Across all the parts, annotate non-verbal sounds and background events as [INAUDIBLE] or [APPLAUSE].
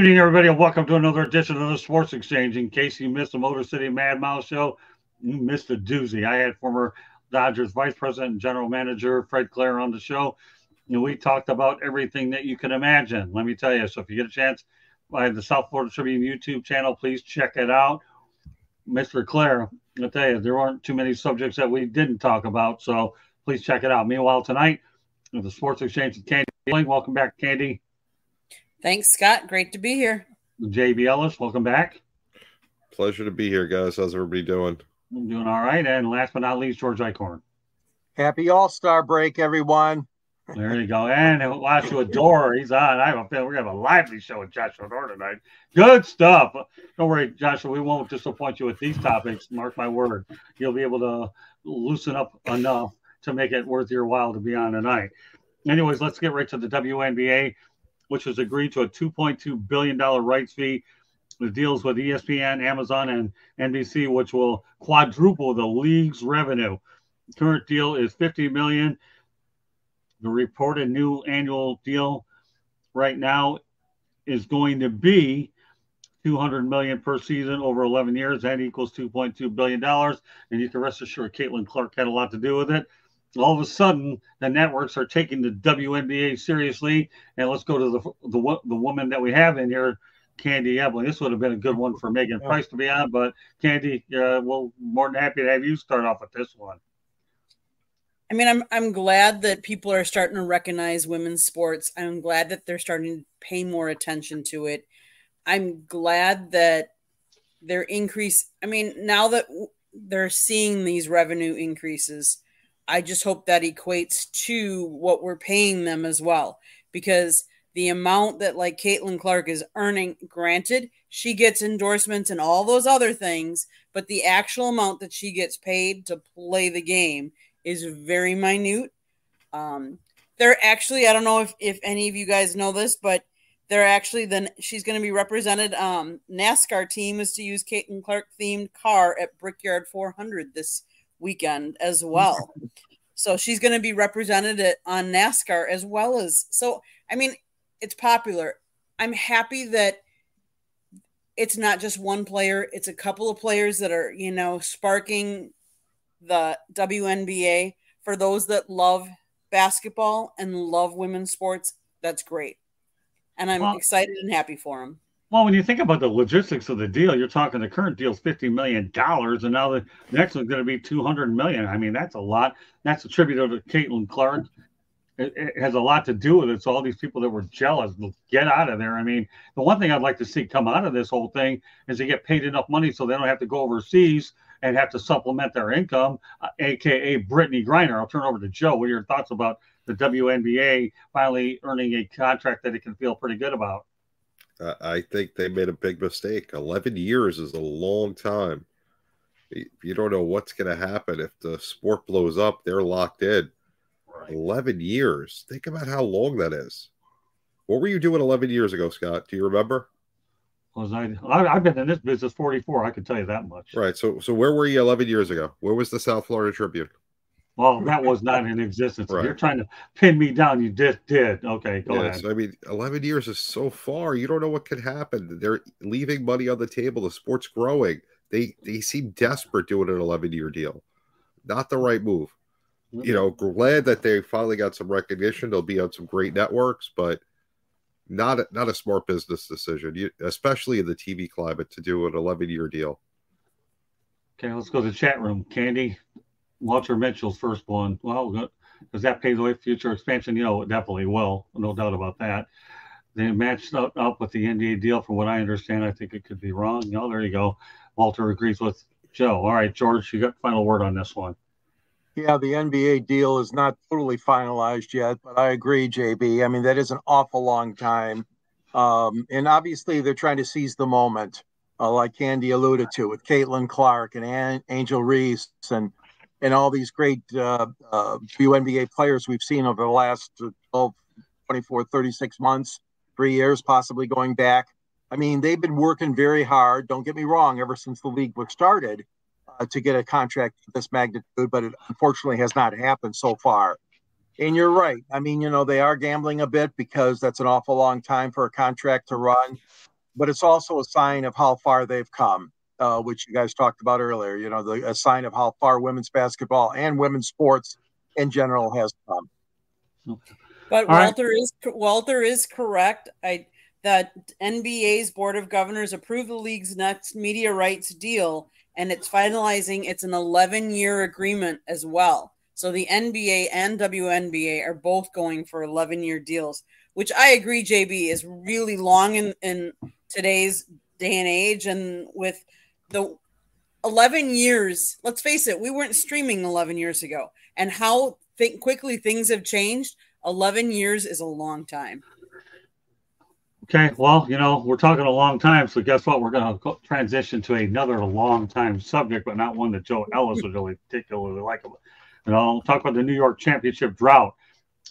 Good evening, everybody, and welcome to another edition of the Sports Exchange. In case you missed the Motor City Mad Mouth show, you missed a doozy. I had former Dodgers Vice President and General Manager Fred Claire on the show, and we talked about everything that you can imagine. Let me tell you. So if you get a chance, by the South Florida Tribune YouTube channel, please check it out. Mr. Claire, I tell you, there aren't too many subjects that we didn't talk about, so please check it out. Meanwhile, tonight, the Sports Exchange with Candy. Welcome back, Candy. Thanks, Scott. Great to be here. JB Ellis, welcome back. Pleasure to be here, guys. How's everybody doing? I'm doing all right. And last but not least, George Eichhorn. Happy All Star break, everyone. There you go. And Joshua Door, he's on. I have a feeling we're going to have a lively show with Joshua Door tonight. Good stuff. Don't worry, Joshua, we won't disappoint you with these topics. Mark my word. You'll be able to loosen up enough to make it worth your while to be on tonight. Anyways, let's get right to the WNBA which has agreed to a $2.2 billion rights fee. The deals with ESPN, Amazon, and NBC, which will quadruple the league's revenue. Current deal is 50 million. The reported new annual deal right now is going to be 200 million per season over 11 years. That equals 2.2 billion dollars. And you can rest assured, Caitlin Clark had a lot to do with it all of a sudden the networks are taking the WNBA seriously. And let's go to the the, the woman that we have in here, Candy Evelyn. This would have been a good one for Megan Price to be on, but Candy, uh, well, more than happy to have you start off with this one. I mean, I'm I'm glad that people are starting to recognize women's sports. I'm glad that they're starting to pay more attention to it. I'm glad that they're increase. I mean, now that they're seeing these revenue increases, I just hope that equates to what we're paying them as well. Because the amount that like Caitlin Clark is earning, granted, she gets endorsements and all those other things, but the actual amount that she gets paid to play the game is very minute. Um, they're actually, I don't know if, if any of you guys know this, but they're actually then she's going to be represented. Um, NASCAR team is to use Caitlin Clark themed car at Brickyard 400 this weekend as well. so she's going to be represented on NASCAR as well as so. I mean, it's popular. I'm happy that it's not just one player; it's a couple of players that are you know sparking the WNBA for those that love basketball and love women's sports. That's great, and I'm well, excited and happy for them. Well, when you think about the logistics of the deal, you're talking the current deal is fifty million dollars, and now the next one's going to be two hundred million. I mean, that's a lot. That's attributed to Caitlin Clark. It, it, has a lot to do with it. So all these people that were jealous, get out of there. I mean, the one thing I'd like to see come out of this whole thing is they get paid enough money so they don't have to go overseas and have to supplement their income, uh, aka Brittney Griner. I'll turn over to Joe. What are your thoughts about the WNBA finally earning a contract that it can feel pretty good about? I think they made a big mistake. 11 years is a long time. You don't know what's going to happen. If the sport blows up, they're locked in. Right. 11 years. Think about how long that is. What were you doing 11 years ago, Scott? Do you remember? Was I, I've been in this business 44. I can tell you that much. Right. So, so where were you 11 years ago? Where was the South Florida Tribune? Well, [LAUGHS] that was not in existence. Right. You're trying to pin me down. You did did. Okay, go yes, ahead. I mean, 11 years is so far. You don't know what could happen. They're leaving money on the table. The sport's growing. They they seem desperate doing an 11 year deal. Not the right move. You know, glad that they finally got some recognition. They'll be on some great networks, but not a, not a smart business decision, you, especially in the TV climate, to do an 11 year deal. Okay, let's go to the chat room. Candy, Walter Mitchell's first one. Well, does that pave the way for future expansion? You know, it definitely will. No doubt about that. They matched up, up with the NBA deal, from what I understand. I think it could be wrong. No, there you go. Walter agrees with Joe. All right, George, you got final word on this one. Yeah, the NBA deal is not totally finalized yet, but I agree, JB. I mean, that is an awful long time. Um, and obviously, they're trying to seize the moment, uh, like Candy alluded to, with Caitlin Clark and An- Angel Reese and and all these great uh, uh, WNBA players we've seen over the last 12, 24, 36 months, three years, possibly going back. I mean, they've been working very hard. Don't get me wrong, ever since the league was started uh, to get a contract of this magnitude, but it unfortunately has not happened so far. And you're right. I mean, you know, they are gambling a bit because that's an awful long time for a contract to run, but it's also a sign of how far they've come, uh, which you guys talked about earlier. You know, the, a sign of how far women's basketball and women's sports in general has come. But All Walter right. is Walter is correct. I that NBA's board of governors approved the league's next media rights deal, and it's finalizing. It's an 11 year agreement as well. So the NBA and WNBA are both going for 11 year deals, which I agree, JB, is really long in, in today's day and age. And with the 11 years, let's face it, we weren't streaming 11 years ago. And how think quickly things have changed, 11 years is a long time. Okay, well, you know, we're talking a long time, so guess what? We're going to transition to another long time subject, but not one that Joe Ellis would really particularly like. And I'll talk about the New York Championship drought.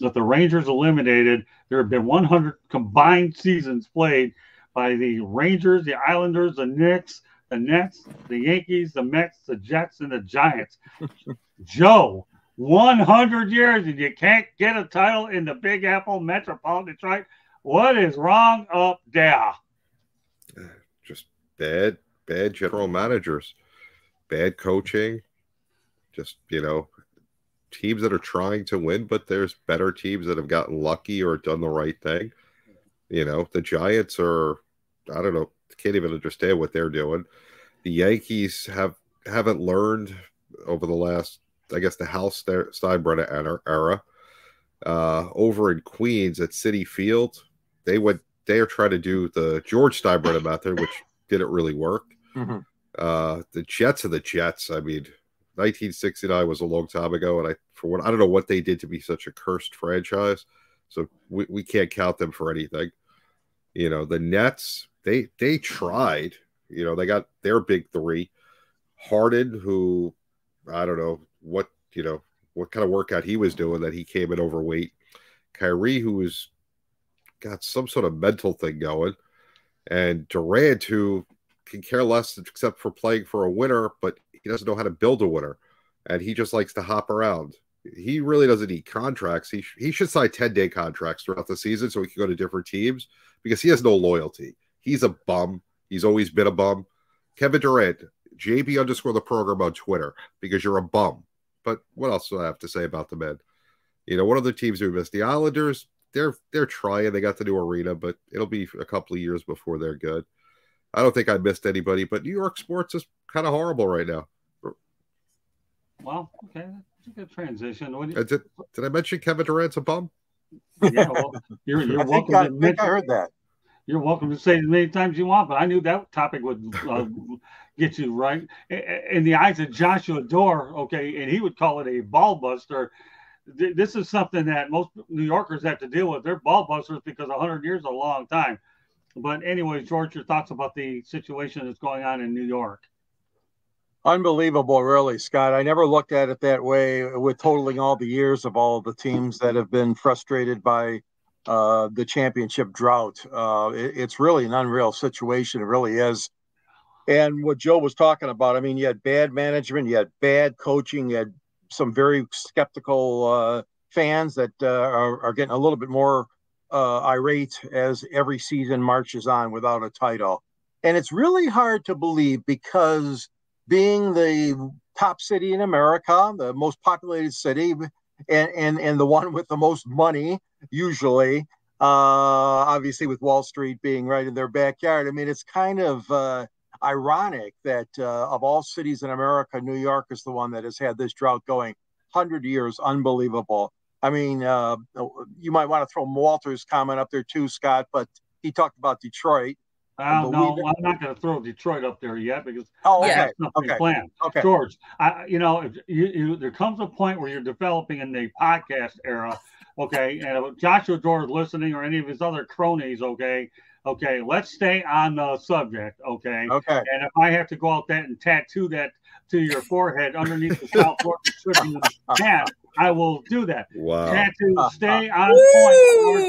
With the Rangers eliminated, there have been 100 combined seasons played by the Rangers, the Islanders, the Knicks, the Nets, the Yankees, the Mets, the Jets, and the Giants. [LAUGHS] Joe, 100 years and you can't get a title in the Big Apple Metropolitan Detroit. What is wrong up there? Uh, just bad, bad general managers, bad coaching. Just, you know, teams that are trying to win, but there's better teams that have gotten lucky or done the right thing. You know, the Giants are, I don't know, can't even understand what they're doing. The Yankees have haven't learned over the last, I guess, the Hal Steinbrenner era. Uh, over in Queens at Citi Field, they went. They are trying to do the George Steinbrenner method, which didn't really work. Mm-hmm. Uh, the Jets are the Jets. I mean, 1969 was a long time ago, and I for what I don't know what they did to be such a cursed franchise. So we, we can't count them for anything. You know, the Nets, they they tried. You know, they got their big three. Harden, who I don't know what, you know, what kind of workout he was doing that he came in overweight. Kyrie, who was got some sort of mental thing going, and Durant, who can care less except for playing for a winner, but he doesn't know how to build a winner, and he just likes to hop around. He really doesn't need contracts. He he should sign ten day contracts throughout the season so he can go to different teams because he has no loyalty. He's a bum. He's always been a bum. Kevin Durant, JB underscore the program on Twitter because you're a bum. But what else do I have to say about the men? You know, what other teams we miss? The Islanders, they're they're trying. They got the new arena, but it'll be a couple of years before they're good. I don't think I missed anybody, but New York sports is kind of horrible right now. Well, okay, a good transition. You... Did, did I mention Kevin Durant's a bum? Yeah, well, you're, you're [LAUGHS] I welcome. I, to think I heard that. You're welcome to say as many times you want, but I knew that topic would uh, get you right in the eyes of Joshua Dore. Okay, and he would call it a ball buster. This is something that most New Yorkers have to deal with. They're ball busters because 100 years is a long time. But anyway, George, your thoughts about the situation that's going on in New York? Unbelievable, really, Scott. I never looked at it that way with totaling all the years of all the teams that have been frustrated by uh, the championship drought. Uh, it, it's really an unreal situation. It really is. And what Joe was talking about, I mean, you had bad management, you had bad coaching, you had some very skeptical uh, fans that uh, are, are, getting a little bit more uh, irate as every season marches on without a title. And it's really hard to believe because being the top city in America, the most populated city, and, and, and the one with the most money, usually, uh, obviously with Wall Street being right in their backyard. I mean, it's kind of uh, ironic that uh, of all cities in America, New York is the one that has had this drought going 100 years. Unbelievable. I mean, uh, you might want to throw Walter's comment up there too, Scott, but he talked about Detroit. Well, no, I'm not going to throw Detroit up there yet because oh, okay, okay. planned. Okay, George, I, you know, you, you, there comes a point where you're developing in the podcast era, okay, and if Joshua Dore is listening or any of his other cronies, okay, okay, let's stay on the subject, okay, okay, and if I have to go out there and tattoo that to your forehead underneath the South Florida Tribune hat, I will do that. Wow. Tattoo, [LAUGHS] stay on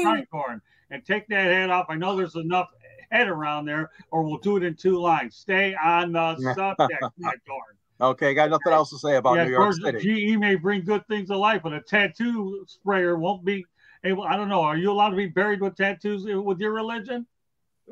point, Corn, and take that head off. I know there's enough head around there, or we'll do it in two lines. Stay on the [LAUGHS] subject, Corn. Okay, got nothing else to say about yeah, New York George, City. GE may bring good things to life, but a tattoo sprayer won't be able. I don't know. Are you allowed to be buried with tattoos with your religion?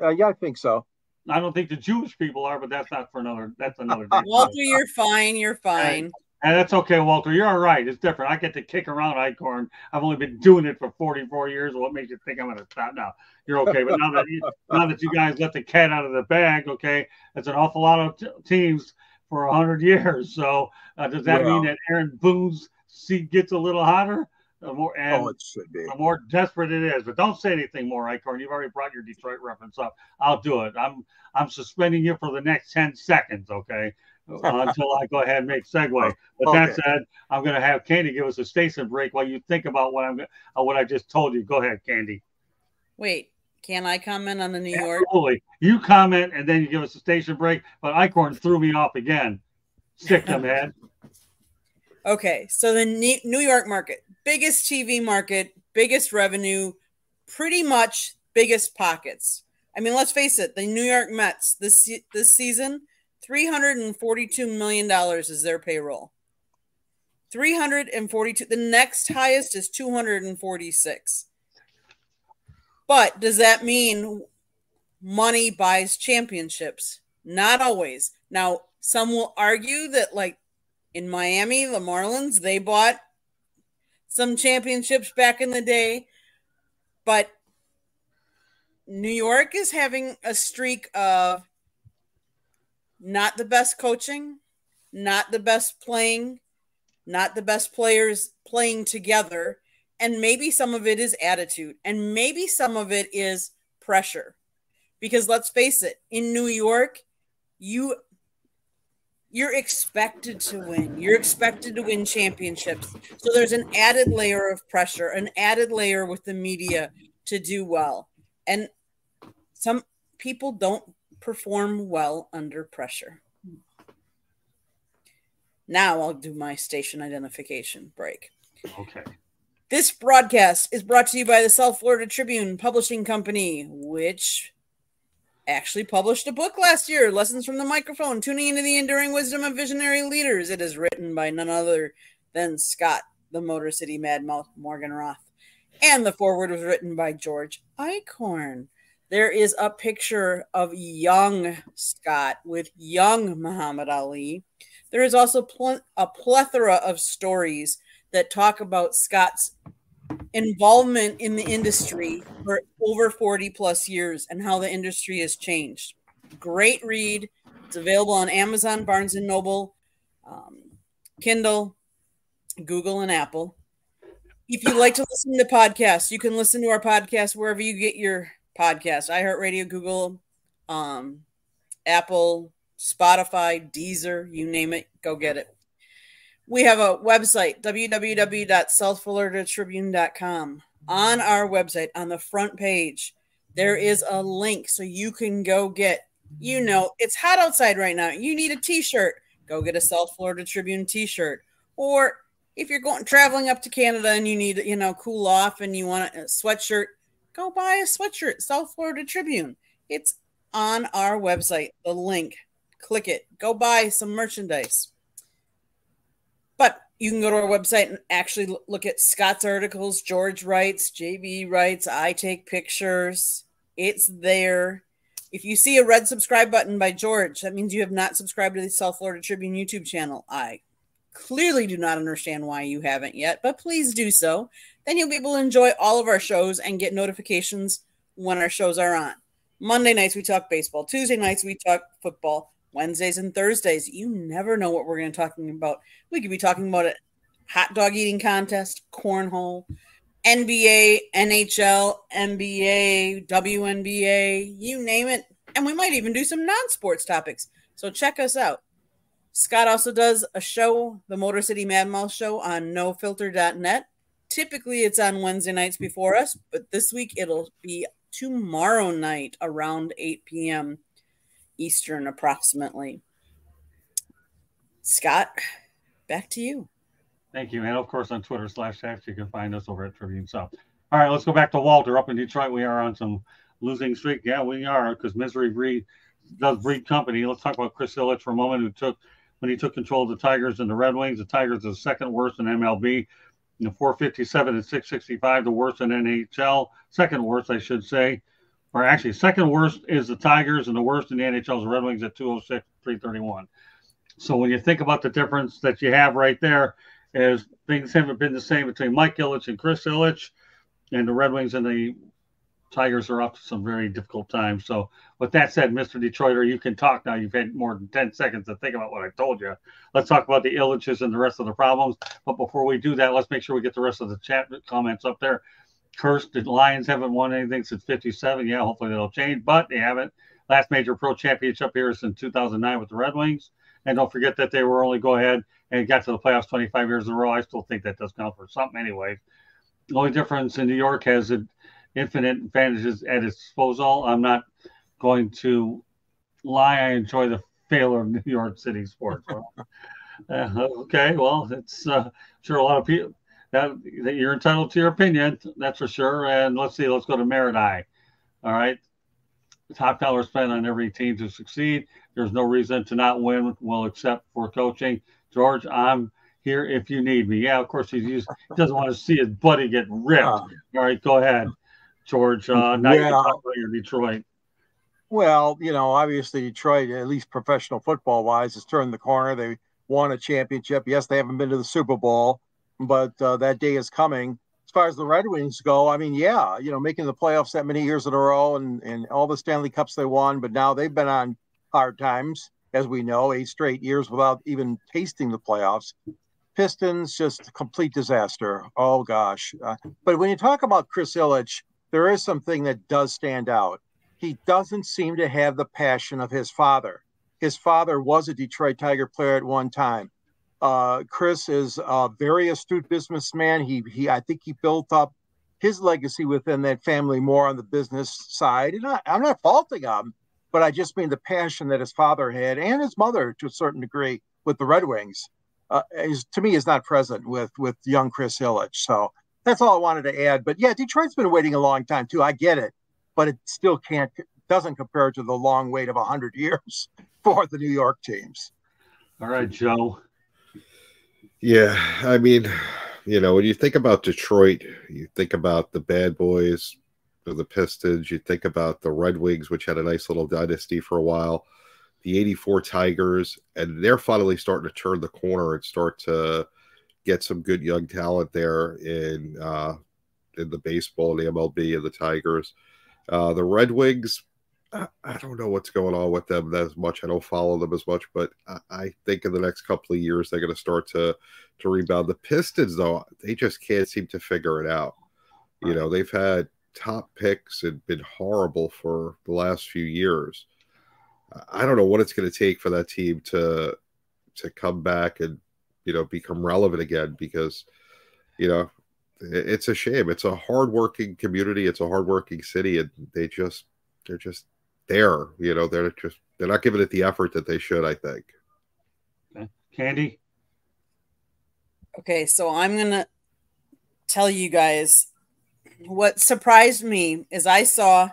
Uh, yeah, I think so. I don't think the Jewish people are, but that's not for another. That's another. [LAUGHS] day. Walter, you're fine. You're fine. And that's okay, Walter. You're all right. It's different. I get to kick around Eichhorn. I've only been doing it for 44 years. What makes you think I'm going to stop now? You're okay. But now that you, [LAUGHS] now that you guys let the cat out of the bag, okay, that's an awful lot of t- teams for 100 years. So uh, does that Well- mean that Aaron Boone's seat gets a little hotter? The more and Oh, it should be. the more desperate it is. But don't say anything more, Eichhorn. You've already brought your Detroit reference up. I'll do it. I'm I'm suspending you for the next 10 seconds, okay? [LAUGHS] Until I go ahead and make segue. But that said, I'm going to have Candy give us a station break while you think about what I'm uh, what I just told you. Go ahead, Candy. Wait, can I comment on the New York? Absolutely. You comment and then you give us a station break. But Eichhorn threw me off again. Sick [LAUGHS] them head. Okay, so the New York market, biggest TV market, biggest revenue, pretty much biggest pockets. I mean, let's face it, the New York Mets this this season, three hundred and forty-two million dollars is their payroll. Three hundred and forty-two. The next highest is two hundred and forty-six. But does that mean money buys championships? Not always. Now, some will argue that, like in Miami, the Marlins, they bought some championships back in the day, but New York is having a streak of not the best coaching, not the best playing, not the best players playing together, and maybe some of it is attitude, and maybe some of it is pressure. Because let's face it, in New York, you you're expected to win. You're expected to win championships. So there's an added layer of pressure, an added layer with the media to do well. And some people don't perform well under pressure. Now I'll do my station identification break. Okay. This broadcast is brought to you by the South Florida Tribune Publishing Company, which actually published a book last year, Lessons from the Microphone, Tuning into the Enduring Wisdom of Visionary Leaders. It is written by none other than Scott, the Motor City Mad Mouth Morganroth. And the foreword was written by George Eichhorn. There is a picture of young Scott with young Muhammad Ali. There is also pl- a plethora of stories that talk about Scott's involvement in the industry for over 40 plus years and how the industry has changed. Great read. It's available on Amazon, Barnes and Noble, um, Kindle, Google, and Apple. If you like to listen to podcasts, you can listen to our podcast wherever you get your podcasts iHeartRadio, Google, um, Apple, Spotify, Deezer, you name it, go get it. We have a website, www.southfloridatribune.com. On our website, on the front page, there is a link so you can go get, you know, it's hot outside right now. You need a t shirt. Go get a South Florida Tribune t shirt. Or if you're going traveling up to Canada and you need, you know, cool off and you want a sweatshirt, go buy a sweatshirt, South Florida Tribune. It's on our website, the link. Click it. Go buy some merchandise. But you can go to our website and actually look at Scott's articles. George writes, JB writes, I take pictures. It's there. If you see a red subscribe button by George, that means you have not subscribed to the South Florida Tribune YouTube channel. I clearly do not understand why you haven't yet, but please do so. Then you'll be able to enjoy all of our shows and get notifications when our shows are on. Monday nights we talk baseball. Tuesday nights we talk football. Wednesdays and Thursdays, you never know what we're going to be talking about. We could be talking about a hot dog eating contest, cornhole, NBA, NHL, NBA, WNBA, you name it. And we might even do some non sports topics. So check us out. Scott also does a show, the Motor City Mad Mouth show on nofilter.net. Typically it's on Wednesday nights before us, but this week it'll be tomorrow night around 8 p.m. Eastern, approximately. Scott, back to you. Thank you. And of course, on Twitter slash Hacks, you can find us over at Tribune South. All right, let's go back to Walter up in Detroit. We are on some losing streak. Yeah, we are because misery breed does breed company. Let's talk about Chris Ilitch for a moment, who took when he took control of the Tigers and the Red Wings. The Tigers are the second worst in MLB. You know, 457 and 665, the worst in NHL. Second worst, I should say. Or actually, second worst is the Tigers, and the worst in the NHL is the Red Wings at 206, 331. So when you think about the difference that you have right there, is things haven't been the same between Mike Ilitch and Chris Ilitch, and the Red Wings and the Tigers are up to some very difficult times. So, with that said, Mr. Detroiter, you can talk now. You've had more than 10 seconds to think about what I told you. Let's talk about the Ilitches and the rest of the problems. But before we do that, let's make sure we get the rest of the chat comments up there. Cursed, the Lions haven't won anything since 57. Yeah, hopefully that'll change, but they haven't. Last major pro championship here is in 2009 with the Red Wings. And don't forget that they were only go ahead and got to the playoffs 25 years in a row. I still think that does count for something anyway. The only difference in New York has it infinite advantages at its disposal. I'm not going to lie. I enjoy the failure of New York City sports. [LAUGHS] uh, okay, well, it's uh, sure a lot of people that, that you're entitled to your opinion. That's for sure. And let's see. Let's go to Meridai. All right. Top dollar spent on every team to succeed. There's no reason to not win. Well, except for coaching. George, I'm here if you need me. Yeah, of course he's used, he doesn't want to see his buddy get ripped. All right, go ahead. George. Uh, now you're Detroit. Well, you know, obviously Detroit, at least professional football wise, has turned the corner. They won a championship. Yes, they haven't been to the Super Bowl, but uh, that day is coming. As far as the Red Wings go, I mean, yeah, you know, making the playoffs that many years in a row and, and all the Stanley Cups they won, but now they've been on hard times, as we know, eight straight years without even tasting the playoffs. Pistons, just a complete disaster. Oh, gosh. Uh, but when you talk about Chris Ilitch, there is something that does stand out. He doesn't seem to have the passion of his father. His father was a Detroit Tiger player at one time. Uh, Chris is a very astute businessman. He, he, I think he built up his legacy within that family more on the business side. And I, I'm not faulting him, but I just mean the passion that his father had and his mother to a certain degree with the Red Wings. Uh, is, to me is not present with with young Chris Ilitch. So that's all I wanted to add. But yeah, Detroit's been waiting a long time too. I get it, but it still can't doesn't compare to the long wait of hundred years [LAUGHS] for the New York teams. All right, Joe. Yeah, I mean, you know, when you think about Detroit, you think about the Bad Boys, the Pistons, you think about the Red Wings, which had a nice little dynasty for a while, the 84 Tigers, and they're finally starting to turn the corner and start to get some good young talent there in uh, in the baseball, and the MLB, and the Tigers. Uh, the Red Wings, I, I, don't know what's going on with them as much. I don't follow them as much, but I, I think in the next couple of years they're going to start to to rebound. The Pistons, though, they just can't seem to figure it out. You know, they've had top picks and been horrible for the last few years. I don't know what it's going to take for that team to to come back and you know become relevant again because you know it's a shame. It's a hardworking community. It's a hardworking city and they just they're just there you know they're just they're not giving it the effort that they should i think. Okay. candy? Okay so i'm gonna tell you guys what surprised me is i saw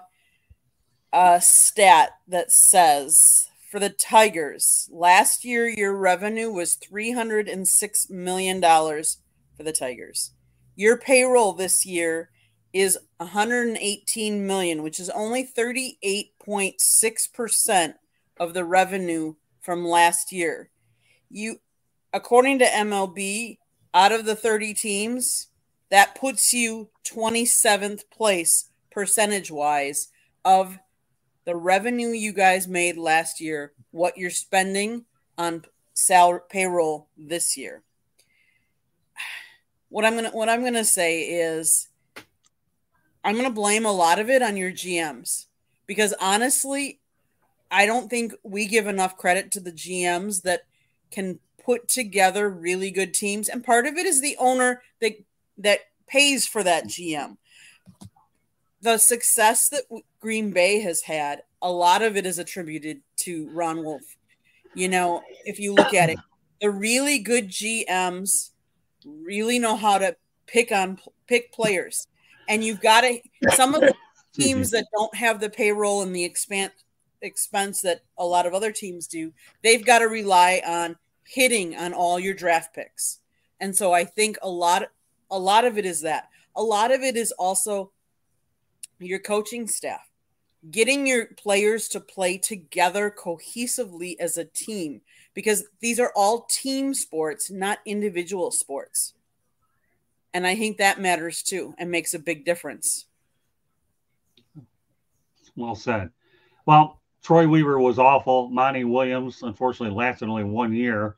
a stat that says for the Tigers. Last year, your revenue was $306 million for the Tigers. Your payroll this year is 118 million, which is only 38.6% of the revenue from last year. You according to MLB, out of the 30 teams, that puts you 27th place percentage wise of the revenue you guys made last year, what you're spending on salary payroll this year. [SIGHS] What I'm gonna what I'm gonna say is I'm gonna blame a lot of it on your GMs because honestly, I don't think we give enough credit to the GMs that can put together really good teams, and part of it is the owner that that pays for that GM the success that Green Bay has had, a lot of it is attributed to Ron Wolf. You know, if you look at it, the really good GMs really know how to pick on pick players, and you've got to some of the teams that don't have the payroll and the expense expense that a lot of other teams do. They've got to rely on hitting on all your draft picks. And so I think a lot a lot of it is that. A lot of it is also your coaching staff getting your players to play together cohesively as a team because these are all team sports, not individual sports. And I think that matters too and makes a big difference. Well said. Well, Troy Weaver was awful. Monty Williams, unfortunately, lasted only one year.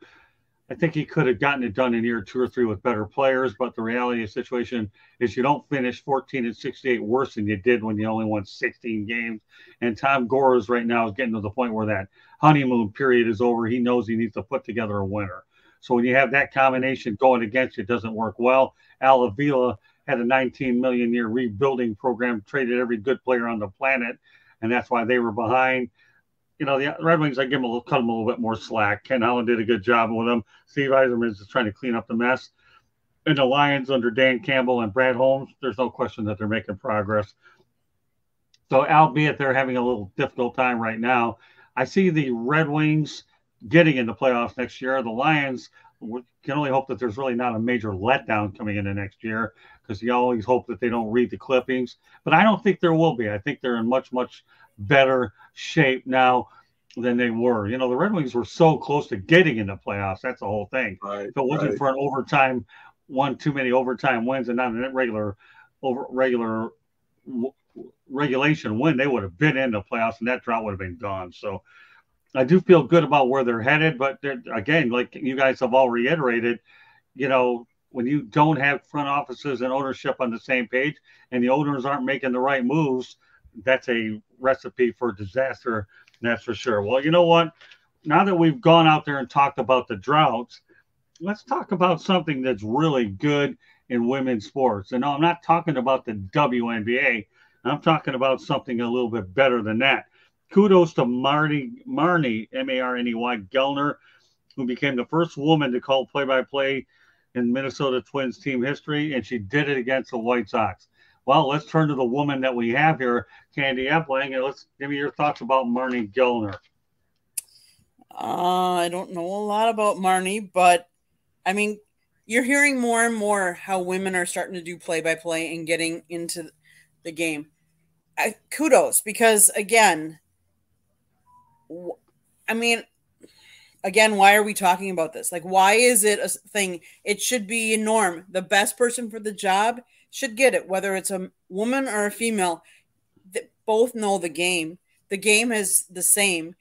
I think he could have gotten it done in year two or three with better players, but the reality of the situation is you don't finish 14 and 68 worse than you did when you only won 16 games. And Tom Gores right now is getting to the point where that honeymoon period is over. He knows he needs to put together a winner. So when you have that combination going against you, it doesn't work well. Al Avila had a 19 million year rebuilding program, traded every good player on the planet, and that's why they were behind you know, the Red Wings, I give them a little, cut them a little bit more slack. Ken Holland did a good job with them. Steve Yzerman is just trying to clean up the mess. And the Lions under Dan Campbell and Brad Holmes, there's no question that they're making progress. So, albeit they're having a little difficult time right now, I see the Red Wings getting in the playoffs next year. The Lions can only hope that there's really not a major letdown coming into next year because you always hope that they don't read the clippings. But I don't think there will be. I think they're in much, much better shape now than they were. You know, the Red Wings were so close to getting in the playoffs. That's the whole thing. Right, if it wasn't right. for an overtime, one too many overtime wins and not a regular over regular w- regulation win, they would have been in the playoffs and that drought would have been gone. So I do feel good about where they're headed. But again, like you guys have all reiterated, you know, when you don't have front offices and ownership on the same page and the owners aren't making the right moves, that's a recipe for disaster. That's for sure. Well, you know what? Now that we've gone out there and talked about the droughts, let's talk about something that's really good in women's sports. And no, I'm not talking about the WNBA. I'm talking about something a little bit better than that. Kudos to Marty Marnie M A R N E Y Gellner, who became the first woman to call play-by-play in Minnesota Twins team history, and she did it against the White Sox. Well, let's turn to the woman that we have here, Candy Epling, and let's give me your thoughts about Marnie Gellner. Uh, I don't know a lot about Marnie, but I mean, you're hearing more and more how women are starting to do play by play and getting into the game. I, kudos because again, I mean, again, why are we talking about this? Like, why is it a thing? It should be a norm. The best person for the job should get it, whether it's a woman or a female. Both know the game. The game is the same.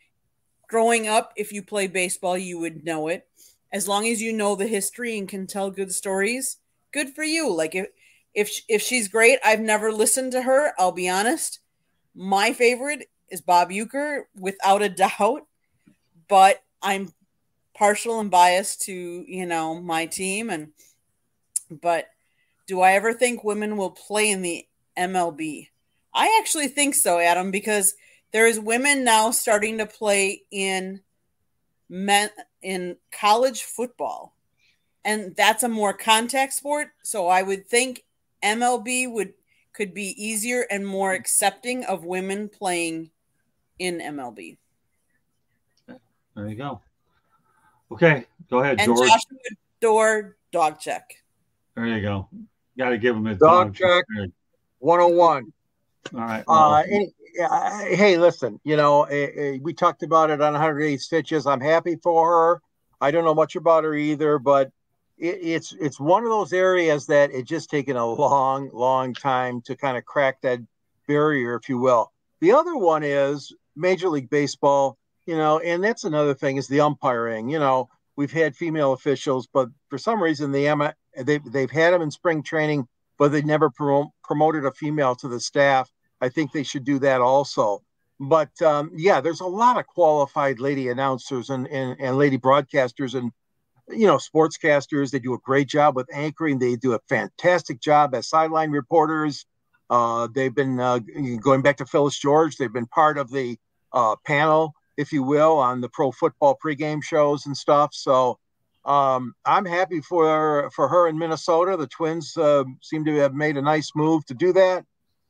Growing up, if you play baseball, you would know it. As long as you know the history and can tell good stories, good for you. Like if if if she's great, I've never listened to her. I'll be honest. My favorite is Bob Uecker, without a doubt. But I'm partial and biased to you know my team and but do I ever think women will play in the MLB? I actually think so, Adam, because there's women now starting to play in men in college football. And that's a more contact sport. So I would think MLB would could be easier and more accepting of women playing in MLB. There you go. Okay, go ahead, and George. Joshua Door dog check. There you go. Got to give him a dog, check. 101. All right. Well, uh, any, uh, hey, listen, you know, uh, we talked about it on 108 Stitches. I'm happy for her. I don't know much about her either, but it, it's it's one of those areas that it just taken a long, long time to kind of crack that barrier, if you will. The other one is Major League Baseball, you know, and that's another thing is the umpiring. You know, we've had female officials, but for some reason the they've they've had them in spring training, but they never pro- promoted a female to the staff. I think they should do that also. But um, yeah, there's a lot of qualified lady announcers and, and and lady broadcasters and you know sportscasters. They do a great job with anchoring. They do a fantastic job as sideline reporters. Uh, they've been uh, going back to Phyllis George. They've been part of the uh, panel, if you will, on the pro football pregame shows and stuff. So um, I'm happy for for her in Minnesota. The Twins uh, seem to have made a nice move to do that,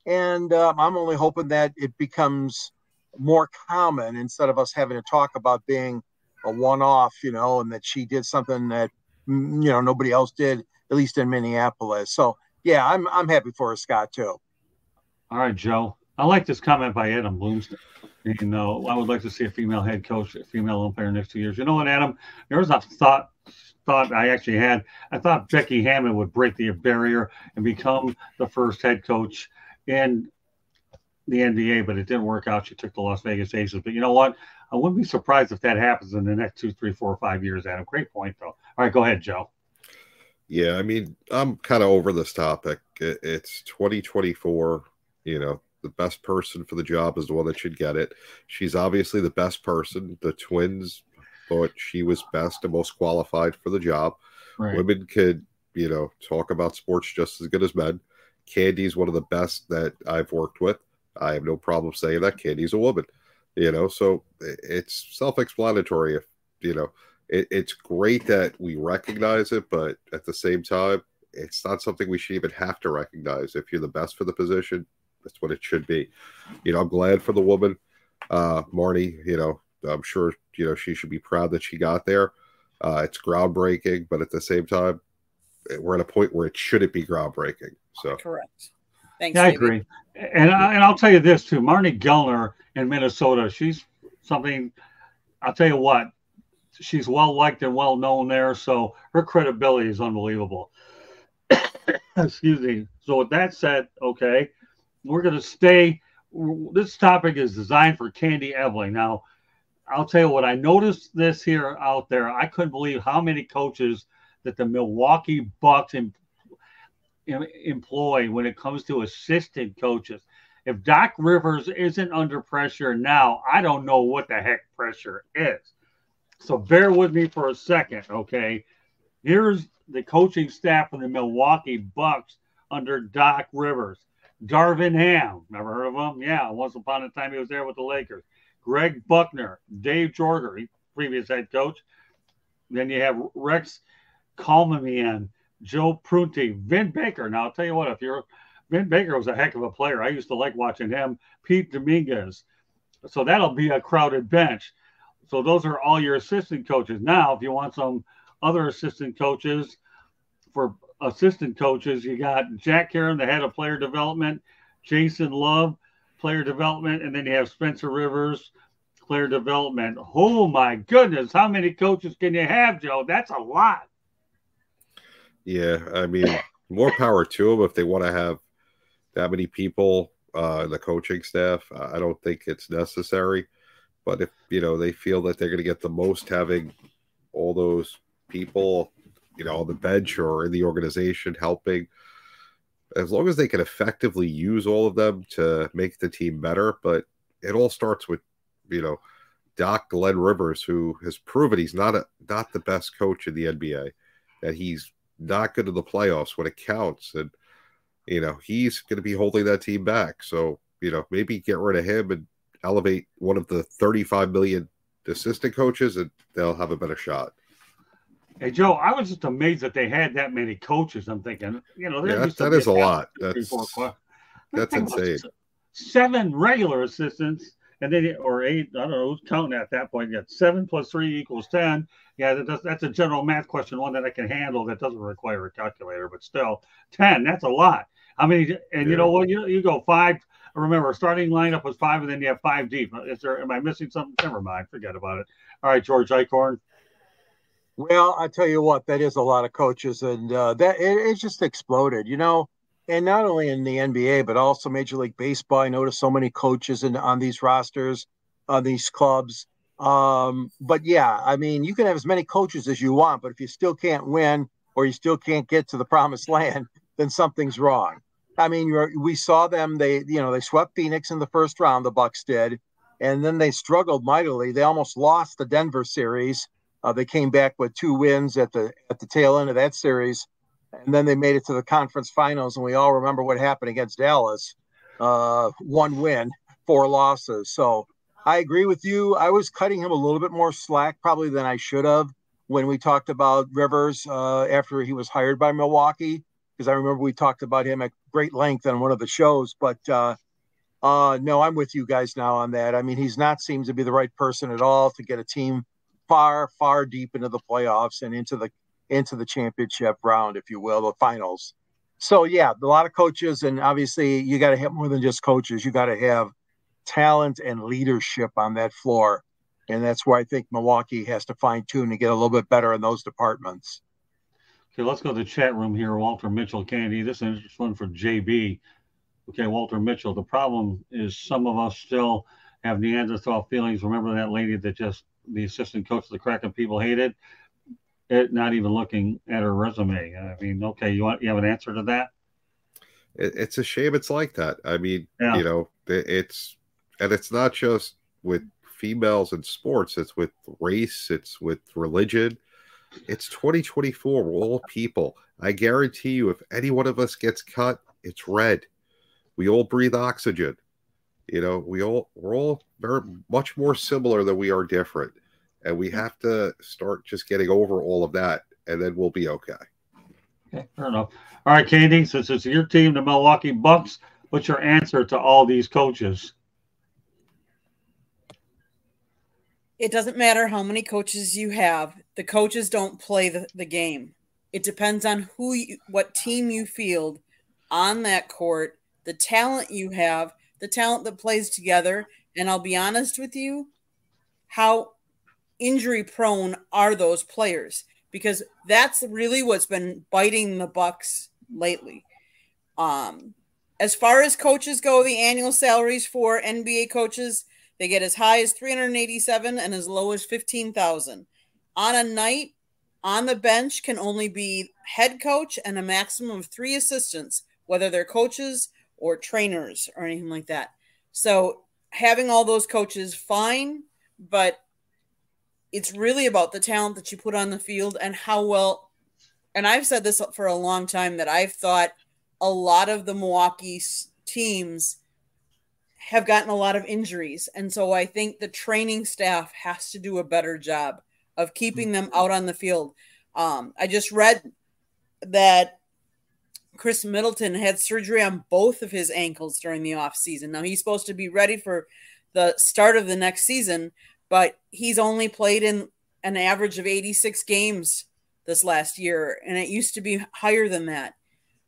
and uh, I'm only hoping that it becomes more common instead of us having to talk about being a one-off, you know, and that she did something that mm, you know nobody else did, at least in Minneapolis. So yeah, I'm I'm happy for her, Scott too. All right, Joe. I like this comment by Adam Bloomstein. You know, I would like to see a female head coach, a female umpire next two years. You know what, Adam? There was a thought thought I actually had. I thought Becky Hammon would break the barrier and become the first head coach in the NBA, but it didn't work out. She took the Las Vegas Aces. But you know what? I wouldn't be surprised if that happens in the next two, three, four, five years, Adam. Great point, though. All right, go ahead, Joe. Yeah, I mean, I'm kind of over this topic. It's 2024. You know, the best person for the job is the one that should get it. She's obviously the best person. The twins thought she was best and most qualified for the job. Right. Women could, you know, talk about sports just as good as men. Candy's one of the best that I've worked with. I have no problem saying that Candy's a woman. You know, so it's self-explanatory. If you know, it, it's great that we recognize it, but at the same time, it's not something we should even have to recognize. If you're the best for the position, that's what it should be. You know, I'm glad for the woman, uh, Marnie. You know, I'm sure you know she should be proud that she got there. Uh, it's groundbreaking, but at the same time, we're at a point where it shouldn't be groundbreaking. So correct. Thanks. Yeah, I agree, and I, and I'll tell you this too, Marnie Gellner in Minnesota. She's something. I'll tell you what, she's well liked and well known there, so her credibility is unbelievable. [COUGHS] Excuse me. So with that said, okay, we're going to stay. This topic is designed for Candy Ebeling. Now, I'll tell you what, I noticed this here out there. I couldn't believe how many coaches that the Milwaukee Bucks em, em, employ when it comes to assistant coaches. If Doc Rivers isn't under pressure now, I don't know what the heck pressure is. So bear with me for a second, okay? Here's the coaching staff of the Milwaukee Bucks under Doc Rivers. Darvin Ham, never heard of him? Yeah, once upon a time he was there with the Lakers. Greg Buckner, Dave Joerger, previous head coach. Then you have Rex Kalamian, Joe Prunty, Vin Baker. Now I'll tell you what, if you're Vin Baker was a heck of a player. I used to like watching him. Pete Dominguez. So that'll be a crowded bench. So those are all your assistant coaches. Now, if you want some other assistant coaches for assistant coaches, you got Jack Karen, the head of player development, Jason Love, player development, and then you have Spencer Rivers, player development. Oh my goodness, how many coaches can you have, Joe? That's a lot. Yeah, I mean, more power to them if they want to have that many people uh, in the coaching staff. I don't think it's necessary, but if you know they feel that they're going to get the most having all those people, you know, on the bench or in the organization helping as long as they can effectively use all of them to make the team better. But it all starts with, you know, Doc Glenn Rivers, who has proven he's not a not the best coach in the NBA, that he's not good in the playoffs when it counts, and you know he's going to be holding that team back. So you know maybe get rid of him and elevate one of the 35 million assistant coaches, and they'll have a better shot. Hey Joe, I was just amazed that they had that many coaches. I'm thinking, you know, yeah, that is a lot. That's that's insane. Seven regular assistants, and then or eight. I don't know who's counting at that point. You got seven plus three equals ten. Yeah, that does, that's a general math question, one that I can handle. That doesn't require a calculator, but still, ten. That's a lot. I mean, and yeah. you know what? You you go five. Remember, starting lineup was five, and then you have five deep. Is there? Am I missing something? Never mind. Forget about it. All right, George Eichhorn. Well, I tell you what, that is a lot of coaches, and uh, that it, it, just exploded, you know. And not only in the NBA, but also Major League Baseball. I noticed so many coaches in, on these rosters, on these clubs. Um, but yeah, I mean, you can have as many coaches as you want, but if you still can't win or you still can't get to the promised land, then something's wrong. I mean, we saw them. They, you know, they swept Phoenix in the first round. The Bucks did, and then they struggled mightily. They almost lost the Denver series uh, they came back with two wins at the at the tail end of that series, and then they made it to the conference finals. And we all remember what happened against Dallas: uh, one win, four losses. So I agree with you. I was cutting him a little bit more slack probably than I should have when we talked about Rivers uh, after he was hired by Milwaukee, because I remember we talked about him at great length on one of the shows. But uh, uh, no, I'm with you guys now on that. I mean, he's not seems to be the right person at all to get a team far, far deep into the playoffs and into the into the championship round, if you will, the finals. So yeah, a lot of coaches, and obviously you got to have more than just coaches. You got to have talent and leadership on that floor, and that's where I think Milwaukee has to fine tune and get a little bit better in those departments. Okay, let's go to the chat room here. Walter Mitchell Candy. This is one for JB. Okay, Walter Mitchell. The problem is some of us still have Neanderthal feelings. Remember that lady that just the assistant coach of the Kraken people hated? It not even looking at her resume. I mean, okay, you want you have an answer to that? It, it's a shame it's like that. I mean, yeah. you know, it's and it's not just with females in sports. It's with race. It's with religion. It's 2024. We're all people. I guarantee you, if any one of us gets cut, it's red. We all breathe oxygen. You know, we all we're all very much more similar than we are different, and we have to start just getting over all of that, and then we'll be okay. Okay, fair enough. All right, Candy, since it's your team, the Milwaukee Bucks, what's your answer to all these coaches? It doesn't matter how many coaches you have. The coaches don't play the, the game. It depends on who you, what team you field on that court, the talent you have, the talent that plays together. And I'll be honest with you, how injury prone are those players? Because that's really what's been biting the Bucks lately. Um, as far as coaches go, the annual salaries for NBA coaches they get as high as 387 and as low as 15,000. On a night, on the bench can only be head coach and a maximum of three assistants, whether they're coaches or trainers or anything like that. So having all those coaches, fine, but it's really about the talent that you put on the field and how well. And I've said this for a long time that I've thought a lot of the Milwaukee teams have gotten a lot of injuries. And so I think the training staff has to do a better job of keeping them out on the field. Um, I just read that Khris Middleton had surgery on both of his ankles during the off season. Now he's supposed to be ready for the start of the next season, but he's only played in an average of 86 games this last year, and it used to be higher than that.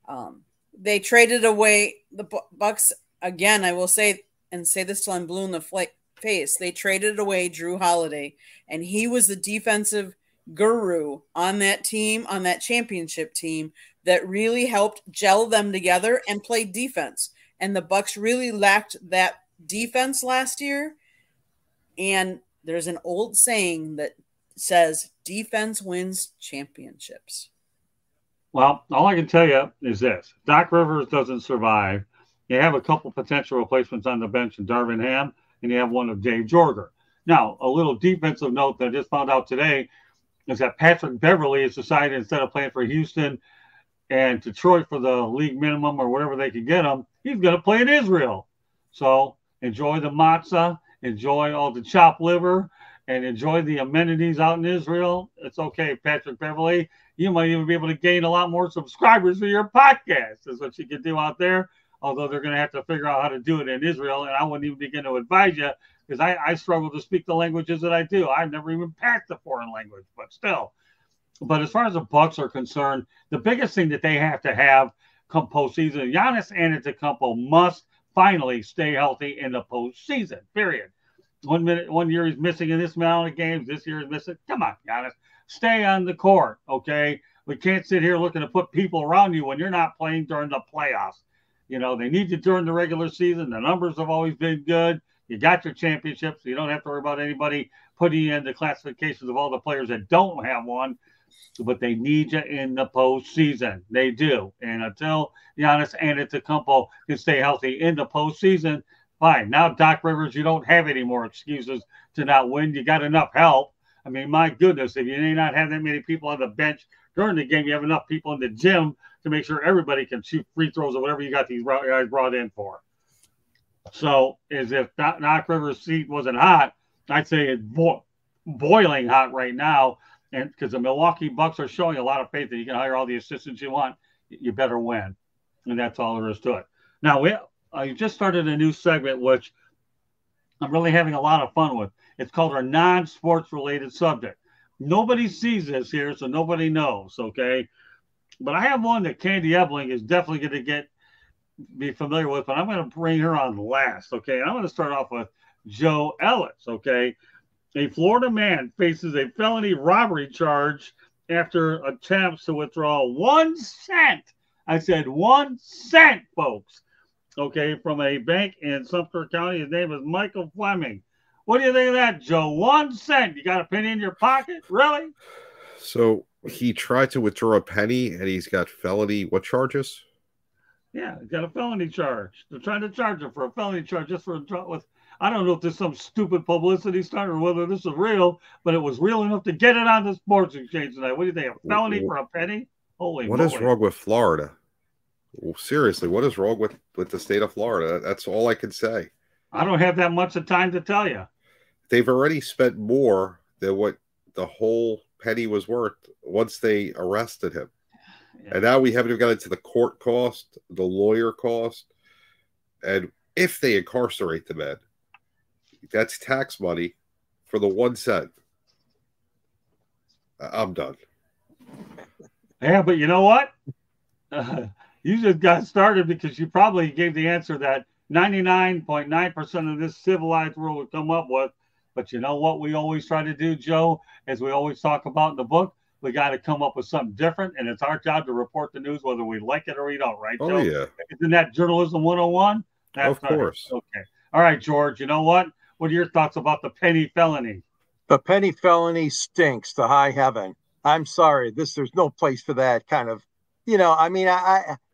Um, they traded away the Bucks again. I will say and say this till I'm blue in the face. They traded away Jrue Holiday, and he was the defensive guru on that team, on that championship team, that really helped gel them together and play defense. And the Bucks really lacked that defense last year. And there's an old saying that says defense wins championships. Well, all I can tell you is this Doc Rivers doesn't survive. You have a couple potential replacements on the bench in Darvin Ham, and you have one of Dave Joerger. Now, a little defensive note that I just found out today is that Patrick Beverley has decided instead of playing for Houston and Detroit for the league minimum or whatever they can get him, he's going to play in Israel. So enjoy the matzah, enjoy all the chopped liver, and enjoy the amenities out in Israel. It's okay, Patrick Beverley. You might even be able to gain a lot more subscribers for your podcast. Is what you can do out there. Although they're going to have to figure out how to do it in Israel, and I wouldn't even begin to advise you because I, I struggle to speak the languages that I do. I've never even passed a foreign language, but still, but as far as the Bucks are concerned, the biggest thing that they have to have come postseason, Giannis Antetokounmpo must finally stay healthy in the postseason. Period. One minute, one year he's missing in this amount of games. This year he's missing. Come on, Giannis, stay on the court. Okay, we can't sit here looking to put people around you when you're not playing during the playoffs. You know they need you during the regular season. The numbers have always been good. You got your championships. You don't have to worry about anybody putting you in the classifications of all the players that don't have one but they need you in the postseason. They do. And until Giannis Antetokounmpo can stay healthy in the postseason, fine. Now, Doc Rivers, you don't have any more excuses to not win. You got enough help. I mean, my goodness, if you may not have that many people on the bench during the game, you have enough people in the gym to make sure everybody can shoot free throws or whatever you got these guys brought in for. So, as if Doc River seat wasn't hot, I'd say it's bo- boiling hot right now and because the Milwaukee Bucks are showing a lot of faith that you can hire all the assistants you want, you better win, and that's all there is to it. Now we I just started a new segment which I'm really having a lot of fun with. It's called our non-sports related subject. Nobody sees this here, so nobody knows. Okay, but I have one that Candy Ebling is definitely going to get be familiar with, but I'm going to bring her on last. Okay, I'm going to start off with Joe Ellis. Okay, a Florida man faces a felony robbery charge after attempts to withdraw one cent. I said one cent, folks. Okay, from a bank in Sumter County. His name is Michael Fleming. What do you think of that, Joe? One cent. You got a penny in your pocket? Really? So he tried to withdraw a penny and he's got felony what charges? Yeah, he's got a felony charge. They're trying to charge him for a felony charge just for with I don't know if there's some stupid publicity stunt or whether this is real, but it was real enough to get it on the sports exchange tonight. What do you think? A felony for a penny? Holy What moly. is wrong with Florida? Well, seriously, what is wrong with with the state of Florida? That's all I can say. I don't have that much of time to tell you. They've already spent more than what the whole penny was worth once they arrested him. Yeah. And now we haven't even got into the court cost, the lawyer cost, and if they incarcerate the man, that's tax money for the one cent. I- I'm done. Yeah, but you know what? [LAUGHS] you just got started because you probably gave the answer that 99.9% of this civilized world would come up with. But you know what we always try to do, Joe, as we always talk about in the book? We got to come up with something different, and it's our job to report the news whether we like it or we don't, right, Oh Joe? yeah, Isn't that journalism 101? That's Of right. course. Okay. All right, George. You know what? What are your thoughts about the penny felony? The penny felony stinks to high heaven. I'm sorry. This there's no place for that kind of. You know, I mean, I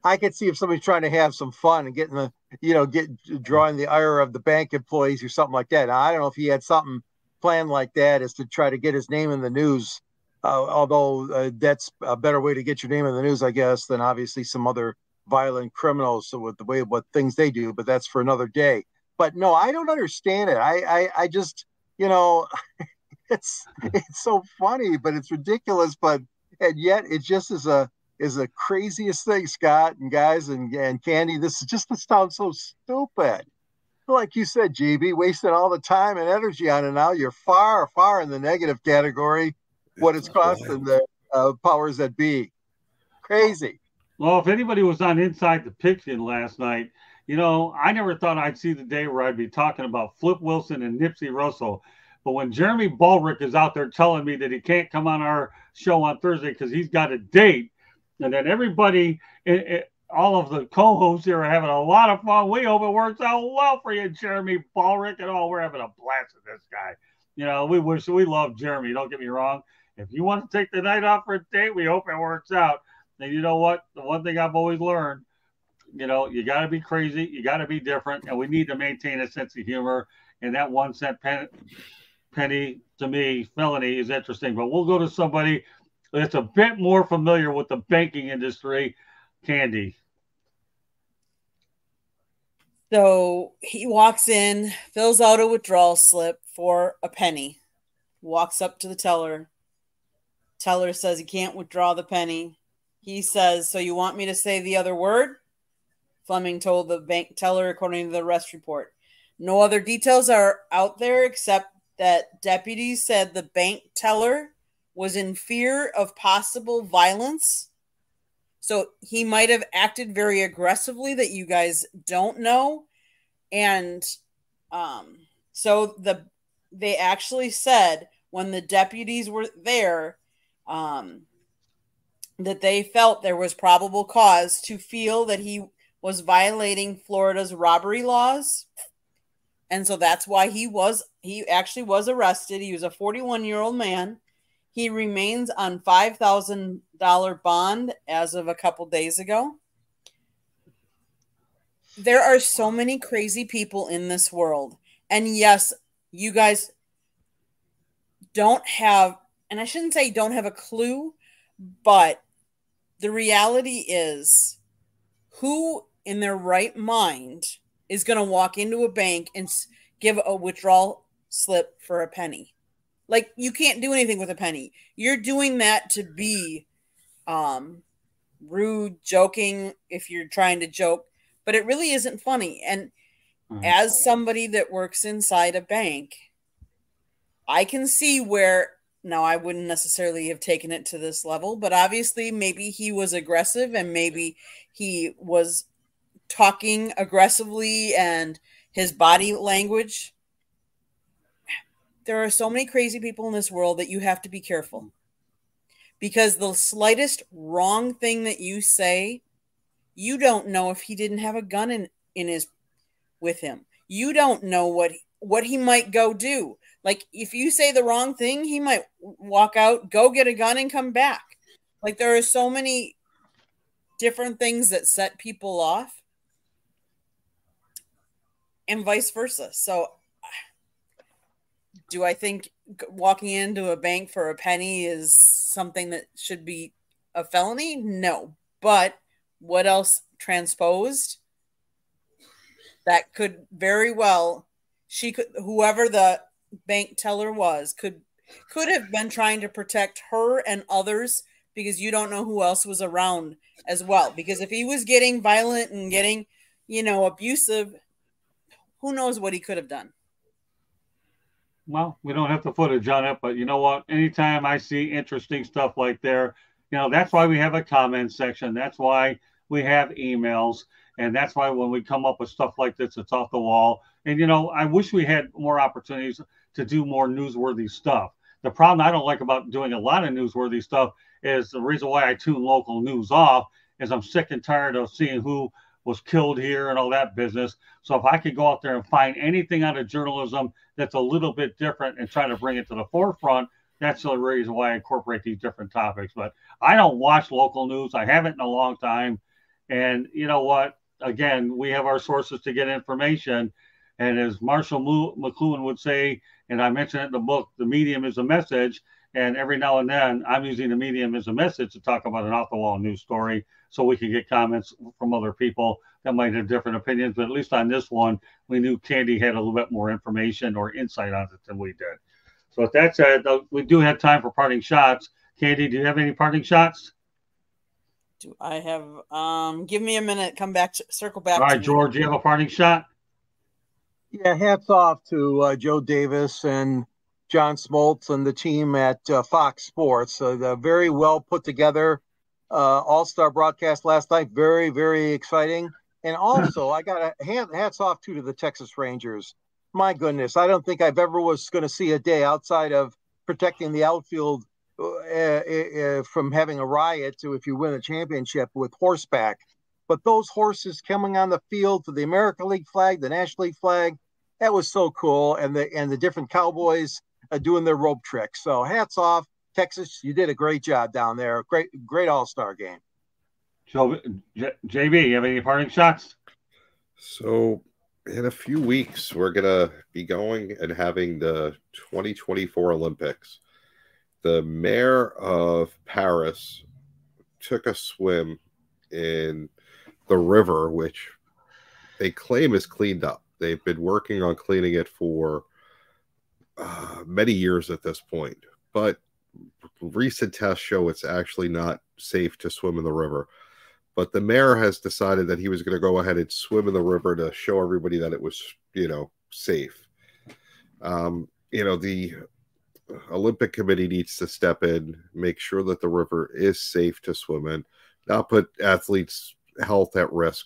I, I could see if somebody's trying to have some fun and getting the, you know, get drawing the ire of the bank employees or something like that. Now, I don't know if he had something planned like that, is to try to get his name in the news. Uh, although uh, that's a better way to get your name in the news, I guess, than obviously some other violent criminals so with the way what things they do. But that's for another day. But no, I don't understand it. I I, I just you know, [LAUGHS] it's it's so funny, but it's ridiculous. But and yet it just is a is the craziest thing, Scott and guys and and Candy. This is just this sounds so stupid. Like you said, GB, wasting all the time and energy on it. Now you're far, far in the negative category. What it's costing the uh, powers that be. Crazy. Well, if anybody was on Inside the Pigskin last night, you know, I never thought I'd see the day where I'd be talking about Flip Wilson and Nipsey Russell. But when Jeremy Baldrick is out there telling me that he can't come on our show on Thursday because he's got a date, and then everybody, it, it, all of the co-hosts here are having a lot of fun. We hope it works out well for you, Jeremy Balrick, and all. We're having a blast with this guy. You know, we wish we love Jeremy. Don't get me wrong. If you want to take the night off for a date, we hope it works out. And you know what? The one thing I've always learned, you know, you got to be crazy, you got to be different, and we need to maintain a sense of humor. And that one cent pen, penny to me felony is interesting. But we'll go to somebody that's a bit more familiar with the banking industry, Candy. So he walks in, fills out a withdrawal slip for a penny, walks up to the teller. Teller says he can't withdraw the penny. He says, So you want me to say the other word? Fleming told the bank teller, according to the arrest report. No other details are out there except that deputies said the bank teller was in fear of possible violence. So he might have acted very aggressively that you guys don't know. And um, so the they actually said when the deputies were there um, that they felt there was probable cause to feel that he was violating Florida's robbery laws. And so that's why he was he actually was arrested. He was a 41 year old man. He remains on $5,000 bond as of a couple days ago. There are so many crazy people in this world. And yes, you guys don't have, and I shouldn't say don't have a clue, but the reality is who in their right mind is going to walk into a bank and give a withdrawal slip for a penny? Like you can't do anything with a penny. You're doing that to be um rude, joking if you're trying to joke, but it really isn't funny. And mm-hmm. as somebody that works inside a bank, I can see where now I wouldn't necessarily have taken it to this level, but obviously maybe he was aggressive and maybe he was talking aggressively and his body language. There are so many crazy people in this world that you have to be careful because the slightest wrong thing that you say, you don't know if he didn't have a gun in, in his with him. You don't know what what he might go do. Like if you say the wrong thing, he might walk out, go get a gun and come back. Like there are so many different things that set people off and vice versa. So [SIGHS] do I think walking into a bank for a penny is something that should be a felony? No. But what else transposed? That could very well she could whoever the bank teller was could could have been trying to protect her and others because you don't know who else was around as well because if he was getting violent and getting you know abusive who knows what he could have done well, we don't have the footage on it, but you know what? Anytime I see interesting stuff like there, you know, that's why we have a comment section. That's why we have emails. And that's why when we come up with stuff like this, it's off the wall. And, you know, I wish we had more opportunities to do more newsworthy stuff. The problem I don't like about doing a lot of newsworthy stuff is the reason why I tune local news off is I'm sick and tired of seeing who was killed here and all that business. So if I could go out there and find anything out of journalism that's a little bit different and try to bring it to the forefront, that's the reason why I incorporate these different topics. But I don't watch local news. I haven't in a long time. And you know what? Again, we have our sources to get information. And as Marshall McLuhan would say, and I mentioned it in the book, the medium is a message. And every now and then, I'm using the medium as a message to talk about an off the wall news story so we can get comments from other people that might have different opinions. But at least on this one, we knew Candy had a little bit more information or insight on it than we did. So with that said, we do have time for parting shots. Candy, do you have any parting shots? Do I have? Um, give me a minute. Come back. To, circle back. All right, George, do you have a parting shot? Yeah, hats off to uh, Joe Davis and John Smoltz and the team at uh, Fox Sports. Uh, the very well put together uh, All Star broadcast last night. Very, very exciting. And [LAUGHS] also, I got a hand, hats off too to the Texas Rangers. My goodness, I don't think I've ever was going to see a day outside of protecting the outfield uh, uh, uh, from having a riot to if you win a championship with horseback. But those horses coming on the field for the American League flag, the National League flag, that was so cool. And the and the different cowboys uh, doing their rope tricks. So hats off, Texas. You did a great job down there. Great, great All Star game. So, J- JB, you have any parting shots? So, in a few weeks, we're gonna be going and having the 2024 Olympics. The mayor of Paris took a swim in the river, which they claim is cleaned up. They've been working on cleaning it for uh, many years at this point, but recent tests show it's actually not safe to swim in the river. But the mayor has decided that he was going to go ahead and swim in the river to show everybody that it was, you know, safe. Um, you know, the Olympic Committee needs to step in, make sure that the river is safe to swim in, not put athletes' health at risk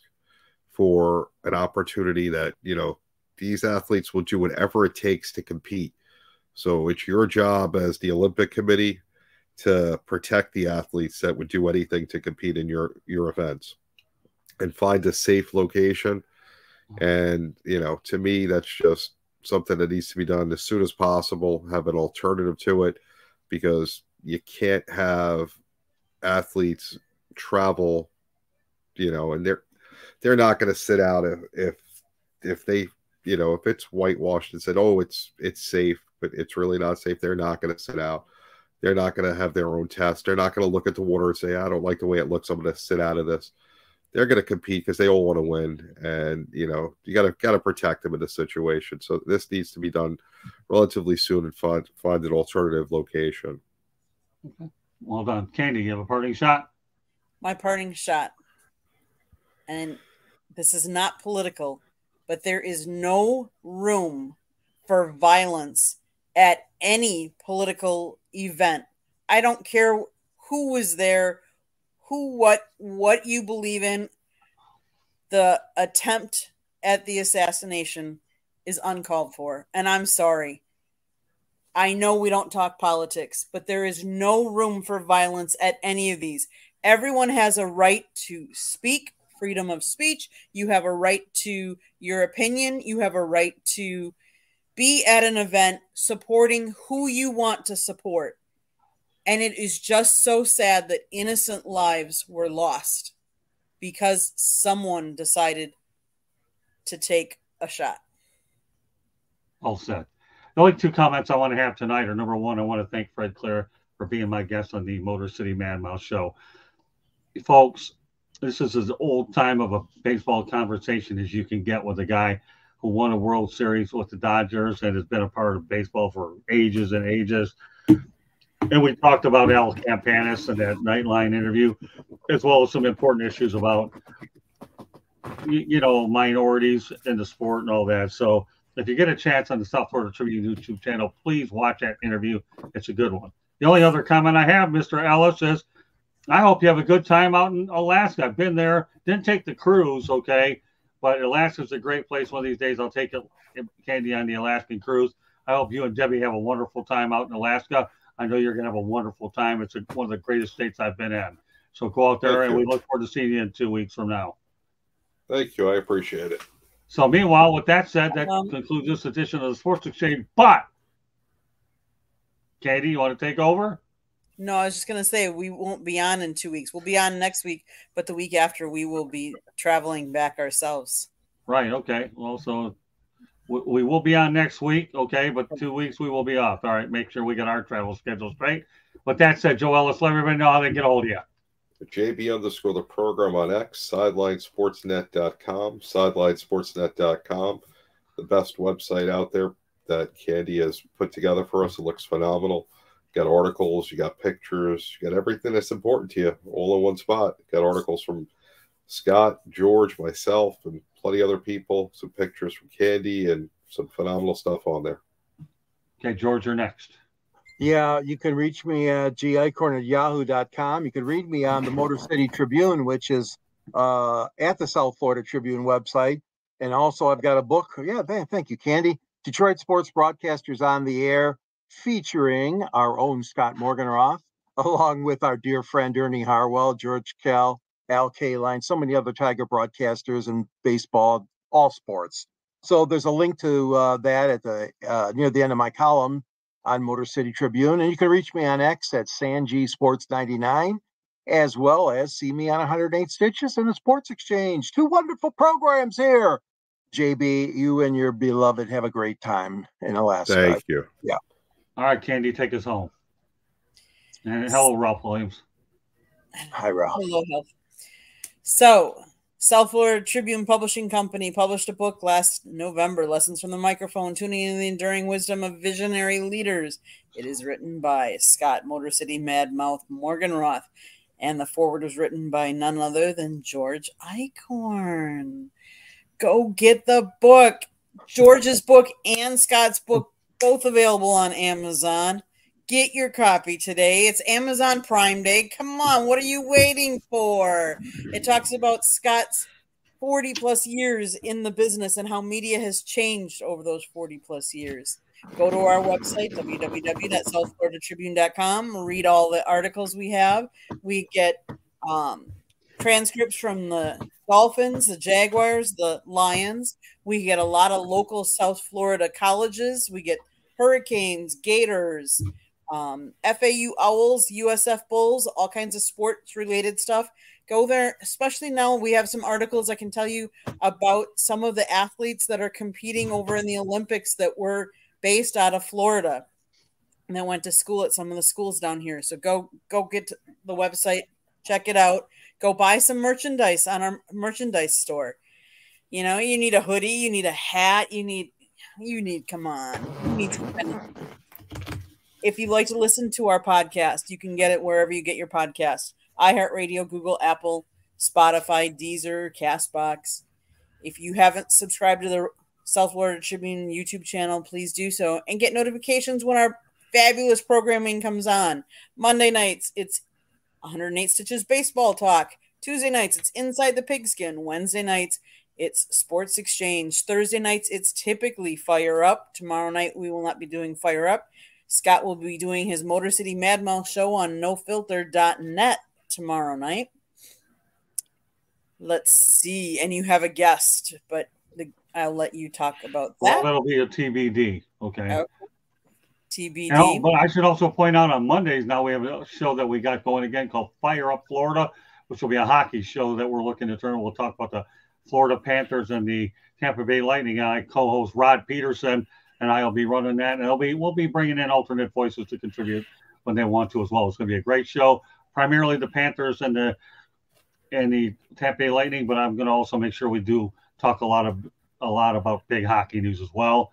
for an opportunity that, you know, these athletes will do whatever it takes to compete so it's your job as the Olympic Committee to protect the athletes that would do anything to compete in your your events and find a safe location. And you know, to me, that's just something that needs to be done as soon as possible. Have an alternative to it because you can't have athletes travel, you know, and they're they're not going to sit out if if if they you know if it's whitewashed and said oh it's it's safe but it's really not safe. They're not going to sit out. They're not going to have their own test. They're not going to look at the water and say, I don't like the way it looks. I'm going to sit out of this. They're going to compete because they all want to win. And, you know, you got to got to protect them in this situation. So this needs to be done relatively soon and find, find an alternative location. Okay. Well done. Candy, you have a parting shot? My parting shot. And this is not political, but there is no room for violence at any political event. I don't care who was there, who what what you believe in. The attempt at the assassination is uncalled for, and I'm sorry. I know we don't talk politics, but there is no room for violence at any of these. Everyone has a right to speak, freedom of speech. You have a right to your opinion. You have a right to be at an event supporting who you want to support. And it is just so sad that innocent lives were lost because someone decided to take a shot. All said. The only two comments I want to have tonight are number one, I want to thank Fred Claire for being my guest on the Motor City Mad Mouth show. Folks, this is as old time of a baseball conversation as you can get with a guy who won a World Series with the Dodgers and has been a part of baseball for ages and ages. And we talked about Al Campanis in that Nightline interview, as well as some important issues about, you know, minorities in the sport and all that. So if you get a chance on the South Florida Tribune YouTube channel, please watch that interview. It's a good one. The only other comment I have, Mr. Ellis, is I hope you have a good time out in Alaska. I've been there, didn't take the cruise, okay, but Alaska's a great place. One of these days, I'll take it, Candy on the Alaskan cruise. I hope you and Debbie have a wonderful time out in Alaska. I know you're going to have a wonderful time. It's a, one of the greatest states I've been in. So go out there, Thank and you. we look forward to seeing you in two weeks from now. Thank you. I appreciate it. So, meanwhile, with that said, that um, concludes this edition of the Sports Exchange. But, Katie, you want to take over? No, I was just gonna say we won't be on in two weeks. We'll be on next week, but the week after we will be traveling back ourselves. Right. Okay. Well, so we, we will be on next week. Okay, but two weeks we will be off. All right. Make sure we get our travel schedule straight. But that said, Joe Ellis, let everybody know how they get a hold of you. JB underscore the program on X, sidelinesportsnet.com, sidelinesportsnet.com, the best website out there that Candy has put together for us. It looks phenomenal got articles, you got pictures, you got everything that's important to you all in one spot. got articles from Scott, George, myself, and plenty other people, some pictures from Candy, and some phenomenal stuff on there. Okay, George, you're next. Yeah, you can reach me at gicorn at yahoo.com. You can read me on the Motor City Tribune, which is uh, at the South Florida Tribune website. And also, I've got a book. Yeah, man, thank you, Candy. Detroit Sports Broadcasters on the Air featuring our own Scott Morganroth, [LAUGHS] along with our dear friend Ernie Harwell, George Kell, Al Kaline, so many other Tiger broadcasters and baseball, all sports. So there's a link to uh, that at the uh, near the end of my column on Motor City Tribune, and you can reach me on X at Sanji Sports 99, as well as see me on 108 Stitches and the Sports Exchange. Two wonderful programs here. JB, you and your beloved have a great time in Alaska. Thank you. Yeah. All right, Candy, take us home. And hello, Ralph Williams. Hi, Ralph. Hello, Ralph. So, South Florida Tribune Publishing Company published a book last November, Lessons from the Microphone, Tuning in the Enduring Wisdom of Visionary Leaders. It is written by Scott Motor City Mad Mouth Morganroth, and the forward was written by none other than George Eichhorn. Go get the book. George's book and Scott's book both available on Amazon. Get your copy today. It's Amazon Prime Day. Come on, what are you waiting for? It talks about Scott's 40 plus years in the business and how media has changed over those 40 plus years. Go to our website, www.southfloridatribune.com, read all the articles we have. We get um, transcripts from the Dolphins, the Jaguars, the Lions. We get a lot of local South Florida colleges. We get Hurricanes, Gators, um, FAU Owls, USF Bulls, all kinds of sports related stuff. Go there, especially now we have some articles I can tell you about some of the athletes that are competing over in the Olympics that were based out of Florida and that went to school at some of the schools down here. So go go get the website, check it out. Go buy some merchandise on our merchandise store. You know, you need a hoodie, you need a hat, you need you need, come on. You need to, if you'd like to listen to our podcast, you can get it wherever you get your podcast iHeartRadio, Google, Apple, Spotify, Deezer, Castbox. If you haven't subscribed to the South Florida Tribune YouTube channel, please do so and get notifications when our fabulous programming comes on. Monday nights, it's 108 Stitches Baseball Talk. Tuesday nights, it's Inside the Pigskin. Wednesday nights, it's Sports Exchange. Thursday nights, it's typically Fire Up. Tomorrow night, we will not be doing Fire Up. Scott will be doing his Motor City Madmouth show on nofilter.net tomorrow night. Let's see. And you have a guest, but the, I'll let you talk about that. Well, that'll be a TBD. Okay. Oh, okay. TBD. Now, but I should also point out on Mondays now we have a show that we got going again called Fire Up Florida, which will be a hockey show that we're looking to turn. We'll talk about the Florida Panthers and the Tampa Bay Lightning. I co-host Rod Peterson, and I'll be running that. And be we'll be bringing in alternate voices to contribute when they want to as well. It's going to be a great show. Primarily the Panthers and the and the Tampa Bay Lightning, but I'm going to also make sure we do talk a lot of a lot about big hockey news as well.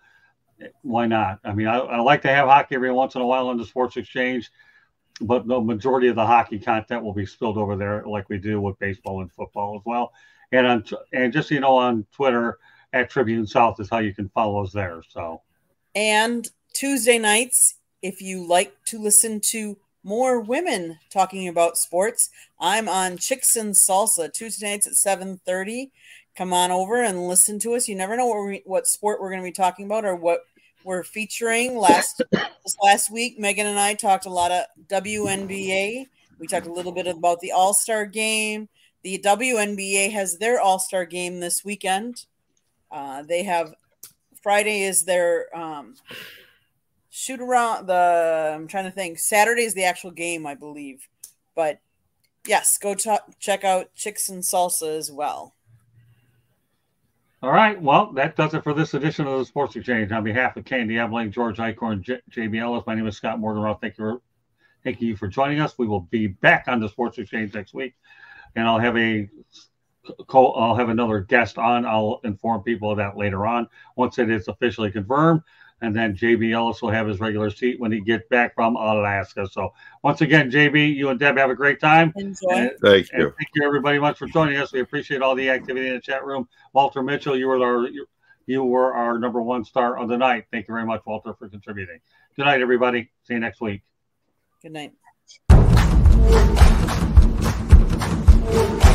Why not? I mean, I, I like to have hockey every once in a while on the Sports Exchange, but the majority of the hockey content will be spilled over there, like we do with baseball and football as well. And on and just so you know, on Twitter at Tribune South is how you can follow us there. So, And Tuesday nights, if you like to listen to more women talking about sports, I'm on Chicks and Salsa Tuesday nights at 7:30. Come on over and listen to us. You never know what, we, what sport we're going to be talking about or what we're featuring. Last last week, Megan and I talked a lot of WNBA. We talked a little bit about the All Star game. The WNBA has their All Star game this weekend. Uh, they have Friday is their um, shoot around. The I'm trying to think. Saturday is the actual game, I believe. But yes, go ch- check out Chicks and Salsa as well. all right. Well, that does it for this edition of the Sports Exchange. On behalf of Candy Ebling, George Eichhorn, J- JB Ellis, my name is Scott Morgan. Thank you, for, thank you for joining us. We will be back on the Sports Exchange next week, and I'll have a co- I'll have another guest on. I'll inform people of that later on once it is officially confirmed. And then JB Ellis will have his regular seat when he gets back from Alaska. So once again, JB, you and Deb have a great time. Enjoy. And, Thank and you. thank you everybody much for joining us. We appreciate all the activity in the chat room. Walter Mitchell, you were our you were our number one star of the night. Thank you very much, Walter, for contributing. Good night, everybody. See you next week. Good night. Thank you.